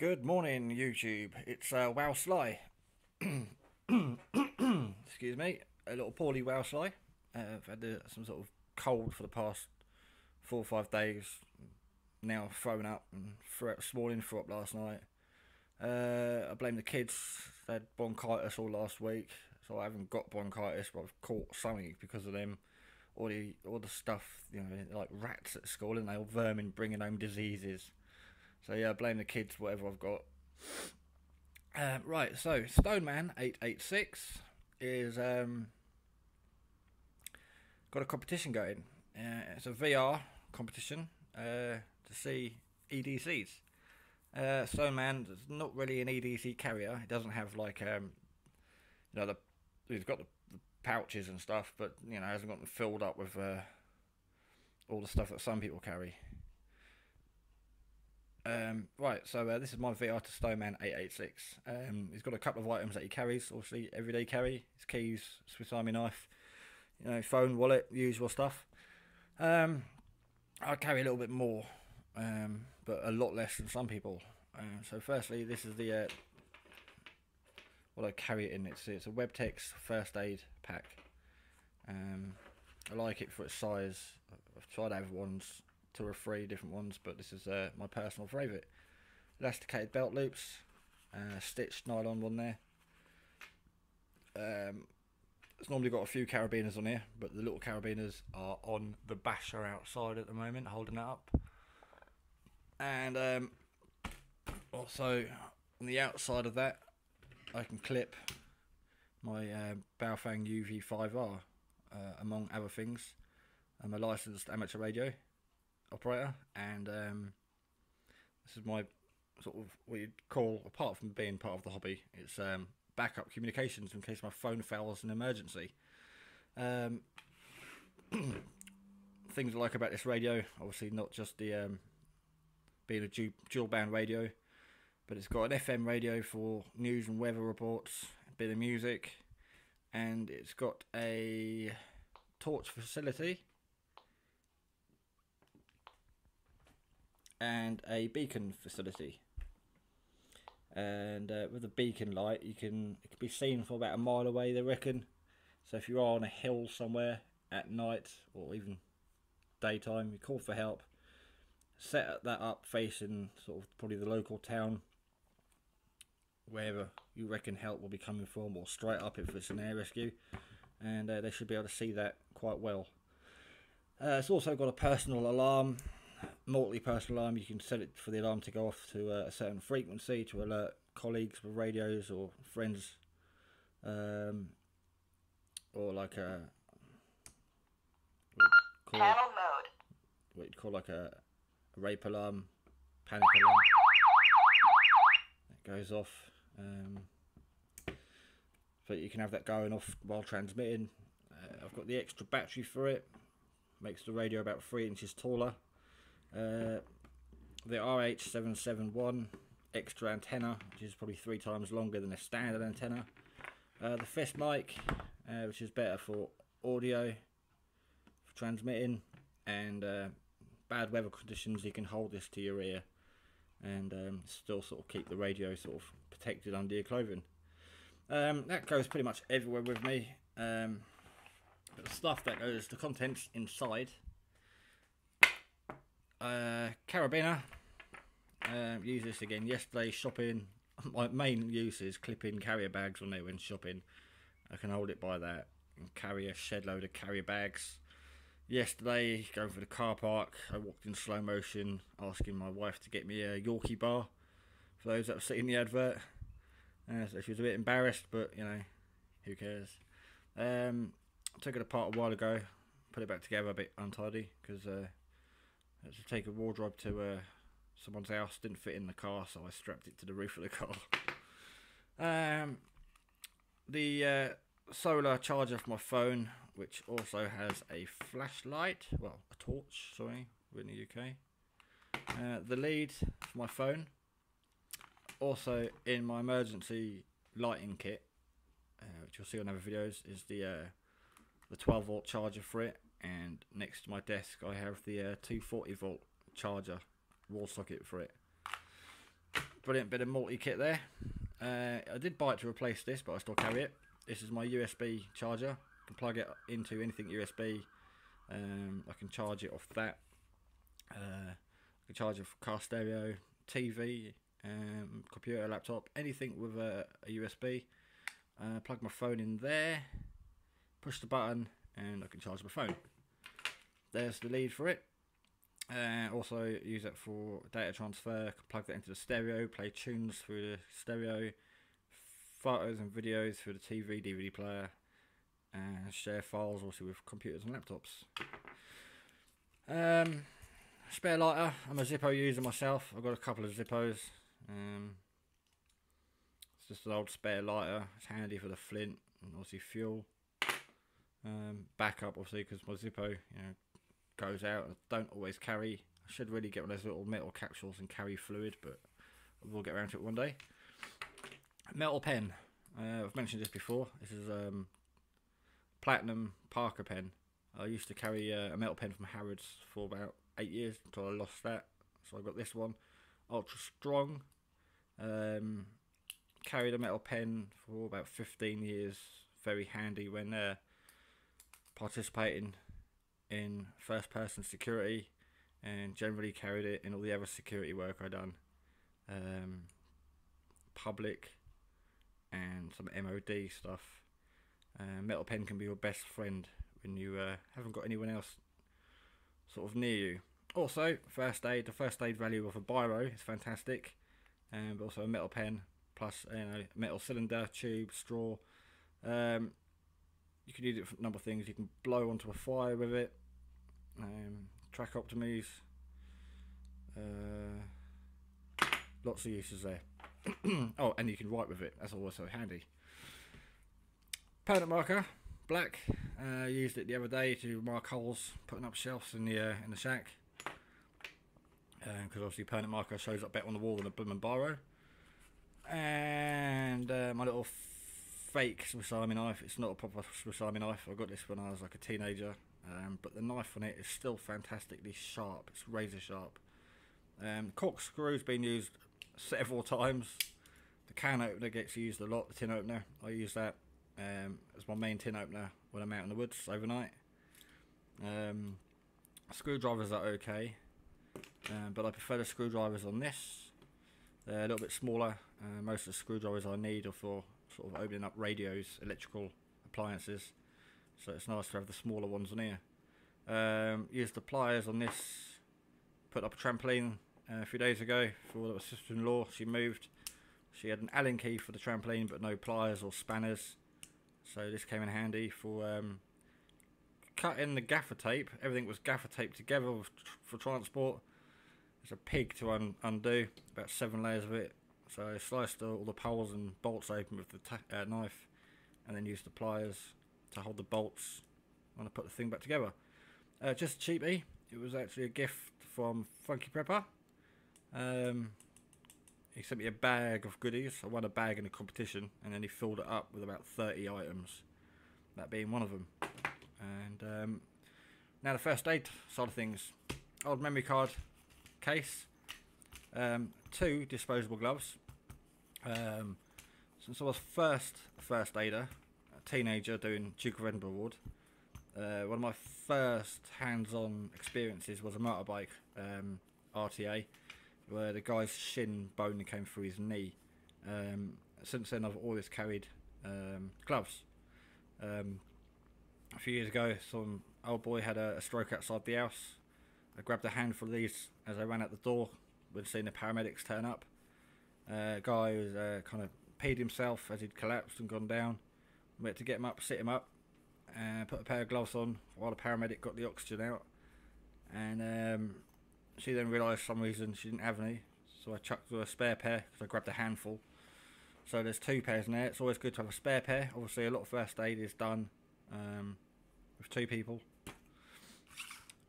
Good morning, YouTube. It's uh, Wow Sly. Excuse me, a little poorly Wow Sly. Uh, I've had uh, some sort of cold for the past four or five days. Now thrown up and threw up this morning, threw up last night. Uh, I blame the kids. They had bronchitis all last week, so I haven't got bronchitis, but I've caught something because of them. All the all the stuff, you know, like rats at school, and they all vermin bringing home diseases. So yeah, blame the kids, whatever I've got. Uh, right, so Stoneman eight eight six is um, got a competition going. Uh, it's a VR competition uh, to see EDCs. Uh, Stoneman is not really an EDC carrier. It doesn't have like um, you know the he's got the, the pouches and stuff, but you know hasn't gotten filled up with uh, all the stuff that some people carry. Um, right, so uh, this is my VR to Stoneman 886. Um, he's got a couple of items that he carries, obviously everyday carry, his keys, Swiss Army knife, you know, phone, wallet, usual stuff. Um, I carry a little bit more, um, but a lot less than some people. Um, so firstly, this is the uh, what I carry it in. It's it's a Webtex first aid pack. Um, I like it for its size. I've tried other ones two or three different ones, but this is uh, my personal favourite. Elasticated belt loops, uh, stitched nylon one there. Um, it's normally got a few carabiners on here, but the little carabiners are on the basher outside at the moment, holding it up. And um, also on the outside of that, I can clip my uh, Baofeng UV5R, uh, among other things. I'm a licensed amateur radio operator, and um, this is my sort of what you'd call, apart from being part of the hobby, it's um, backup communications in case my phone fails in emergency. Um, things I like about this radio, obviously not just the um, being a du- dual band radio, but it's got an FM radio for news and weather reports, a bit of music, and it's got a torch facility and a beacon facility. And uh, with the beacon light, you can it can be seen for about a mile away. They reckon. So if you are on a hill somewhere at night or even daytime, you call for help. Set that up facing sort of probably the local town, wherever you reckon help will be coming from, or straight up if it's an air rescue, and uh, they should be able to see that quite well. Uh, it's also got a personal alarm multi-personal alarm. You can set it for the alarm to go off to a certain frequency to alert colleagues with radios or friends, um, or like a what panel mode. What you'd call like a, a rape alarm, panic alarm. It goes off. Um, but you can have that going off while transmitting. Uh, I've got the extra battery for it. Makes the radio about three inches taller. Uh, the RH771 extra antenna, which is probably three times longer than a standard antenna. Uh, the Fist mic, uh, which is better for audio, for transmitting, and uh, bad weather conditions, you can hold this to your ear and um, still sort of keep the radio sort of protected under your clothing. Um, that goes pretty much everywhere with me. Um, the stuff that goes, the contents inside uh, carabiner. Use this again yesterday shopping. My main use is clipping carrier bags on there when shopping. I can hold it by that and carry a shed load of carrier bags. Yesterday, going for the car park, I walked in slow motion, asking my wife to get me a Yorkie bar. For those that have seen the advert, uh, so she was a bit embarrassed, but you know, who cares? Um, took it apart a while ago, put it back together a bit untidy because uh, had to take a wardrobe to uh, someone's house. Didn't fit in the car, so I strapped it to the roof of the car. Um, the uh, solar charger for my phone, which also has a flashlight, well, a torch. Sorry, we're in the UK. Uh, the lead for my phone. Also, in my emergency lighting kit, uh, which you'll see on other videos, is the uh, the 12 volt charger for it and next to my desk I have the uh, 240 volt charger wall socket for it. Brilliant bit of multi kit there. Uh, I did buy it to replace this, but I still carry it. This is my USB charger. I can plug it into anything USB. Um, I can charge it off that. Uh, I can charge it for car stereo, TV, um, computer, laptop, anything with a, a USB. Uh, plug my phone in there, push the button, and I can charge my phone. There's the lead for it. Uh, also use it for data transfer. Plug that into the stereo. Play tunes through the stereo. Photos and videos through the TV, DVD player, and share files also with computers and laptops. Um, spare lighter. I'm a Zippo user myself. I've got a couple of Zippos. Um, it's just an old spare lighter. It's handy for the flint and obviously fuel. Um, backup obviously because my Zippo, you know, goes out. I don't always carry. I should really get one of those little metal capsules and carry fluid, but we'll get around to it one day. Metal pen. Uh, I've mentioned this before. This is um, platinum Parker pen. I used to carry uh, a metal pen from Harrods for about eight years until I lost that. So I got this one, ultra strong. Um, carried a metal pen for about 15 years. Very handy when uh, participating in first person security and generally carried it in all the other security work I done. Um, public and some MOD stuff. Uh, metal pen can be your best friend when you uh, haven't got anyone else sort of near you. Also, first aid, the first aid value of a biro is fantastic, um, also a metal pen plus you know metal cylinder, tube, straw. Um, you can use it for a number of things. You can blow onto a fire with it, um, tracheotomies, uh, lots of uses there. oh, and you can write with it. That's also handy. Permanent marker, black. Uh, used it the other day to mark holes, putting up shelves in the uh, in the shack. Because uh, obviously permanent marker shows up better on the wall than a Bum and Biro. And uh, my little fake Swiss Army knife. It's not a proper Swiss Army knife. I got this when I was like a teenager. Um, but the knife on it is still fantastically sharp. It's razor sharp. Um, corkscrew's been used several times. The can opener gets used a lot. The tin opener, I use that um, as my main tin opener when I'm out in the woods overnight. Um, screwdrivers are okay, um, but I prefer the screwdrivers on this. They're a little bit smaller. Uh, most of the screwdrivers I need are for sort of opening up radios, electrical appliances. So it's nice to have the smaller ones on here. Um, used the pliers on this. Put up a trampoline uh, a few days ago for the sister-in-law. She moved. She had an Allen key for the trampoline, but no pliers or spanners. So this came in handy for um, cutting the gaffer tape. Everything was gaffer taped together for transport. It's a pig to un undo, about seven layers of it. So I sliced all the poles and bolts open with the uh, knife, and then used the pliers to hold the bolts when I put the thing back together. Uh, just cheapy. It was actually a gift from Funky Prepper. Um, he sent me a bag of goodies. I won a bag in a competition, and then he filled it up with about 30 items, that being one of them. And um, now the first aid side of things. Old memory card case. Um, two disposable gloves. Um, since I was first first aider, teenager doing Duke of Edinburgh Award, uh, one of my first hands-on experiences was a motorbike um, RTA, where the guy's shin bone came through his knee. Um, since then, I've always carried um, gloves. Um, a few years ago, some old boy had a, a, stroke outside the house. I grabbed a handful of these as I ran out the door. We'd seen the paramedics turn up. Uh, guy was uh, kind of peed himself as he'd collapsed and gone down. We had to get him up, sit him up, and put a pair of gloves on while the paramedic got the oxygen out. And um, she then realised for some reason she didn't have any, so I chucked her a spare pair because I grabbed a handful. So there's two pairs in there. It's always good to have a spare pair. Obviously, a lot of first aid is done um, with two people.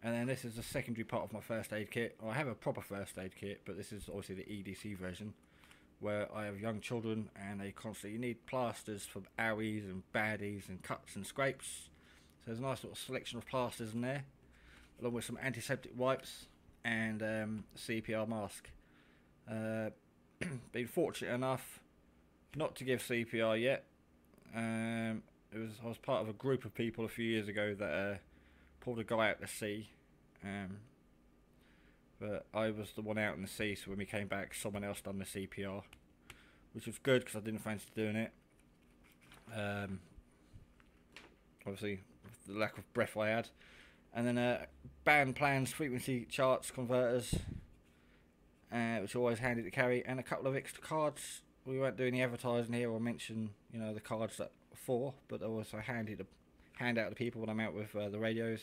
And then this is the secondary part of my first aid kit. I have a proper first aid kit, but this is obviously the EDC version where I have young children and they constantly need plasters for owies and baddies and cuts and scrapes. So there's a nice little selection of plasters in there, along with some antiseptic wipes and um, CPR mask. Uh, been fortunate enough not to give CPR yet. Um, it was I was part of a group of people a few years ago that uh, pulled a guy out to sea. Um, but I was the one out in the sea, so when we came back, someone else done the CPR, which was good because I didn't fancy doing it. Um, obviously, the lack of breath I had, and then uh, band plans, frequency charts, converters, uh, which are always handy to carry, and a couple of extra cards. We won't do any advertising here or mention, you know, the cards that for, but they're also handy to hand out to people when I'm out with uh, the radios.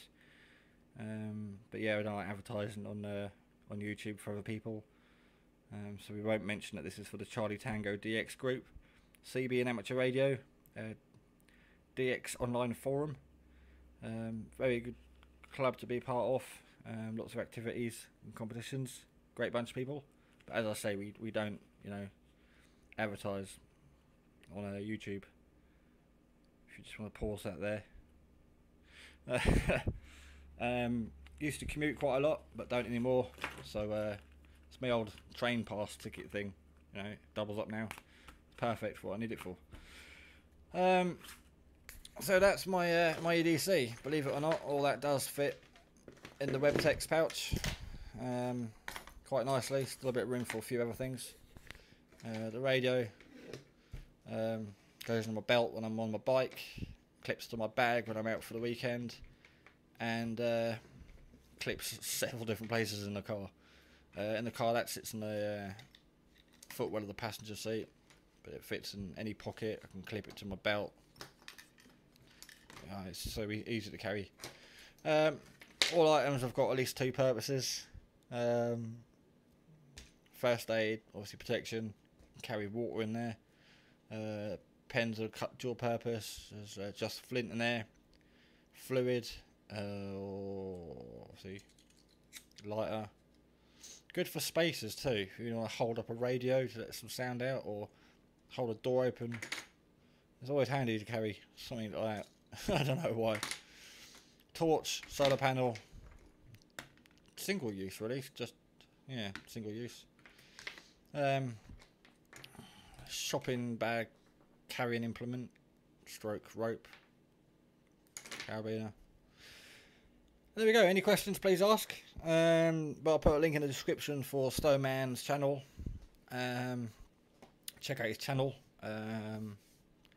Um, but yeah, we don't like advertising on uh, on YouTube for other people. Um, so we won't mention that this is for the Charlie Tango DX group, CB and amateur radio, uh, DX online forum. Um, very good club to be part of. Um, lots of activities and competitions. Great bunch of people. But as I say, we we don't you know advertise on uh, YouTube. If you just want to pause that there. um, used to commute quite a lot, but don't anymore. So uh, it's my old train pass ticket thing. You know, doubles up now. Perfect for what I need it for. Um, so that's my uh, my EDC. Believe it or not, all that does fit in the Webtex pouch um, quite nicely. Still a bit of room for a few other things. Uh, the radio um, goes on my belt when I'm on my bike. Clips to my bag when I'm out for the weekend, and uh, clips several different places in the car. Uh, in the car, that sits in the uh, footwell of the passenger seat, but it fits in any pocket. I can clip it to my belt. Uh, it's so easy to carry. Um, all items have got at least two purposes. Um, first aid, obviously protection. Carry water in there. Uh, pens are cut dual purpose. There's uh, just flint in there. Fluid. Uh, see, lighter. Good for spacers too. You want to hold up a radio to let some sound out, or hold a door open. It's always handy to carry something like that. I don't know why. Torch, solar panel. Single use, really. Just yeah, single use. Um, shopping bag, carrying implement, stroke rope, carabiner. There we go. Any questions, please ask. Um, but I'll put a link in the description for Stoneman's channel. Um, check out his channel. Um,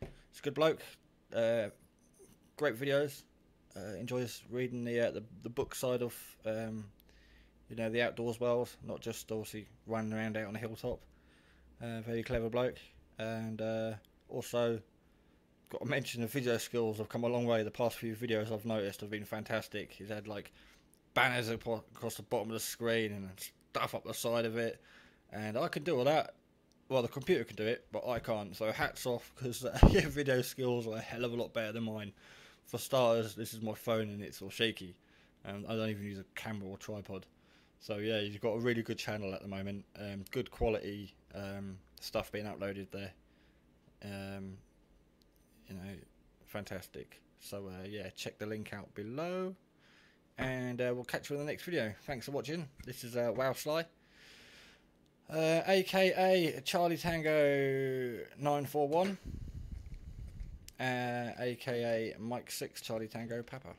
it's a good bloke. Uh, great videos. Uh, enjoys reading the, uh, the the book side of um, you know the outdoors world, not just obviously running around out on a hilltop. Uh, very clever bloke, and uh, also got to mention the video skills have come a long way. The past few videos I've noticed have been fantastic. He's had like banners across the bottom of the screen and stuff up the side of it, and I can do all that. Well, the computer can do it, but I can't. So hats off because uh, your video skills are a hell of a lot better than mine. For starters, this is my phone and it's all shaky, and I don't even use a camera or tripod. So yeah, you've got a really good channel at the moment. Um, good quality um, stuff being uploaded there. Um, you know, fantastic. So uh, yeah, check the link out below, and uh, we'll catch you in the next video. Thanks for watching. This is uh, Wow Sly, uh, aka Charlie Tango nine four one, uh, aka Mike Six Charlie Tango Papa.